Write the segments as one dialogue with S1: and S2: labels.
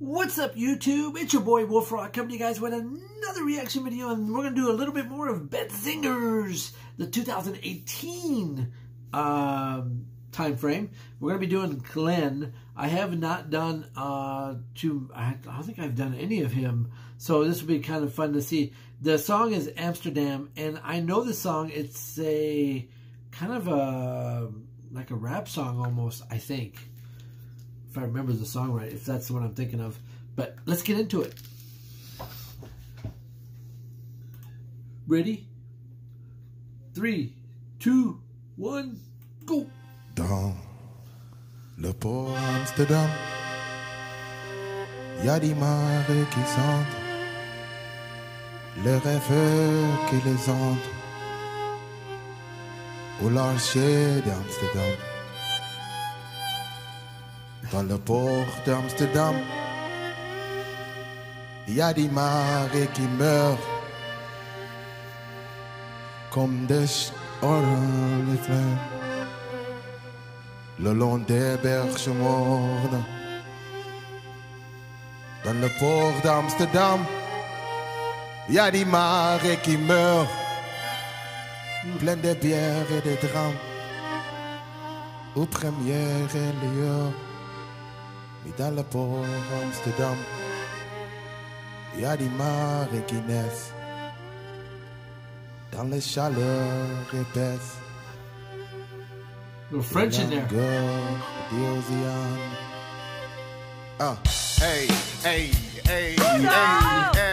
S1: What's up, YouTube? It's your boy Wolf Rock coming to you guys with another reaction video, and we're going to do a little bit more of Benzinger's, the 2018 um, time frame. We're going to be doing Glen. I have not done uh, to. I don't think I've done any of him, so this will be kind of fun to see. The song is Amsterdam, and I know the song. It's a kind of a like a rap song almost. I think if I remember the song right, if that's the one I'm thinking of. But let's get into it. Ready? Three, two, one, go.
S2: Dans le port Amsterdam, y a des marées qui sentent le rêveur qui les entre au large d'Amsterdam. Dans le port d'Amsterdam, il y a des marées qui meurent comme des oranges fleurs le long des berges mornes. Dans le port d'Amsterdam, il y a des marées qui meurent, pleines de bières et de drames, aux premières lieux. Mais dans le port d'Amsterdam, il y a des marées qui naissent, dans les chaleurs épaisses.
S1: little French in there.
S2: Ah, hey, hey, hey, hey, hey, hey.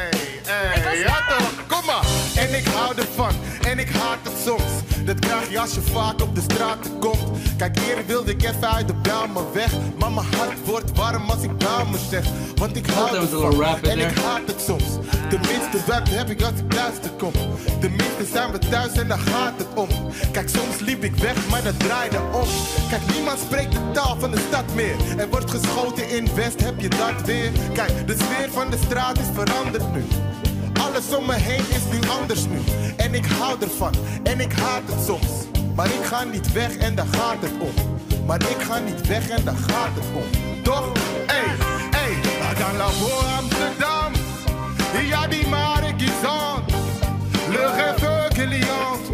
S2: Ik hou ervan, en ik haat het soms. Dat krijg je als je vaak op de straat komt. Kijk, hier wilde ik even uit de maar weg. Maar mijn hart wordt warm als ik me zeg. Want ik hou ervan, en ik haat het soms. Tenminste, dat heb ik als ik thuis kom. Tenminste zijn we thuis en daar gaat het om. Kijk, soms liep ik weg, maar dat draaide om. Kijk, niemand spreekt de taal van de stad meer. Er wordt geschoten in West, heb je dat weer? Kijk, de sfeer van de straat is veranderd nu. Alles om me heen is nu anders nu. En ik hou ervan, en ik haat het soms. Maar ik ga niet weg en daar gaat het om. Maar ik ga niet weg en daar gaat het om. Toch? Hey, hey, dans la Amsterdam. Il y a le rêve liante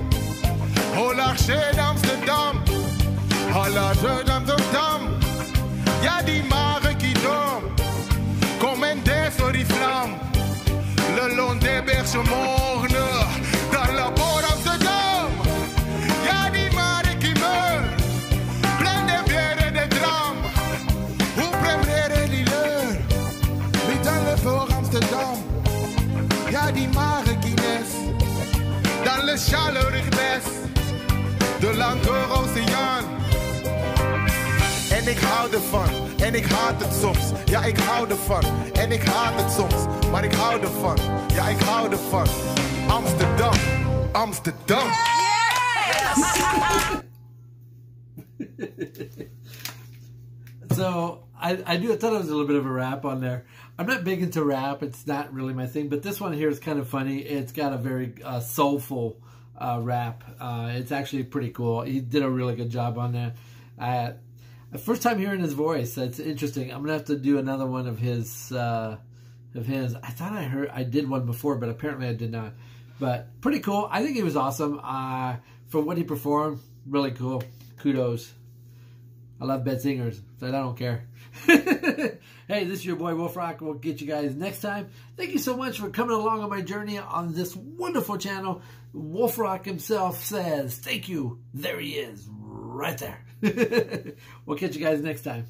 S2: au large d'Amsterdam, au large d'Amsterdam. Il y a des dorment comme Il y a des marées qui naissent dans le chaleurige de l'Anker-Oceaan. En ik hou ervan, en ik haat het soms. Ja, ik hou ervan, en ik haat het soms. Maar ik hou ervan, ja, ik hou ervan. Amsterdam, Amsterdam.
S1: so I, I do I thought it was a little bit of a rap on there. I'm not big into rap; it's not really my thing. But this one here is kind of funny. It's got a very uh, soulful uh, rap. Uh, it's actually pretty cool. He did a really good job on that. Uh, first time hearing his voice. That's interesting. I'm gonna have to do another one of his uh, of his. I thought I heard I did one before, but apparently I did not. But pretty cool. I think he was awesome. Uh, for what he performed, really cool. Kudos. I love Benzingers, so I don't care. hey, this is your boy Wolf Rock. We'll get you guys next time. Thank you so much for coming along on my journey on this wonderful channel. Wolf Rock himself says, thank you. There he is, right there. we'll catch you guys next time.